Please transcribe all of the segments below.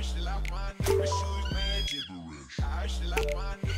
I actually like my shoes, man, gibberish. I actually like my.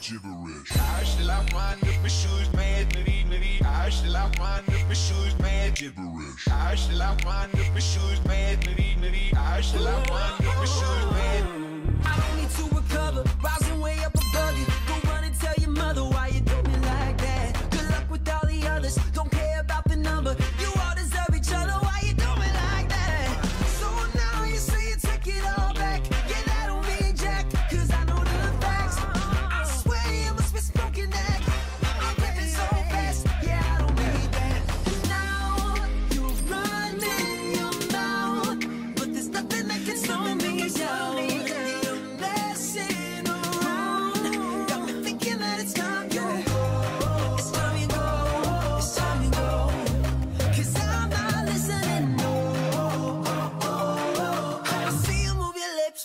gibberish. Arşılaman öpüşüz medleri meri. Arşılaman shoes. Mad, gibberish. Arşılaman öpüşüz medleri meri. Arşılaman öpüşüz med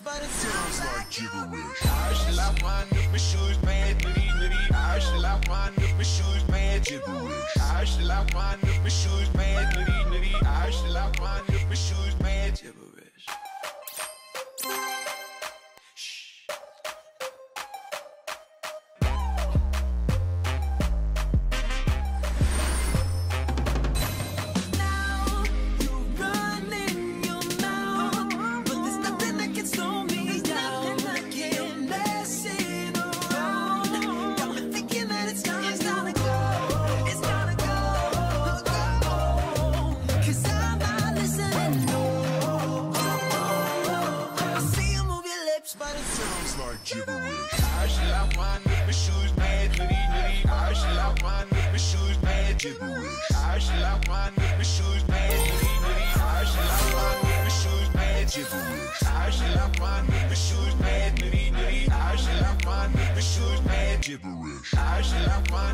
but it sounds like gibberish. I should like wind up my shoes, man, nitty nitty. I should like wind up my shoes, man, gibberish. I should like wind up my shoes, man, nitty nitty. I should like wind up my shoes, man, gibberish. Sounds like gibberish. I should lock my shoes, mad nitty. I should lock my shoes, mad gibberish. I should lock my shoes, mad gibberish. I should lock my shoes, mad gibberish. I should lock my